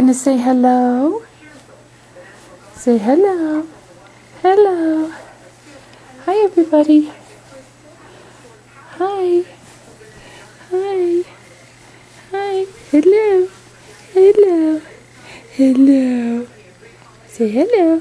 Gonna say hello? Say hello. Hello. Hi, everybody. Hi. Hi. Hi. Hello. Hello. Hello. Say hello.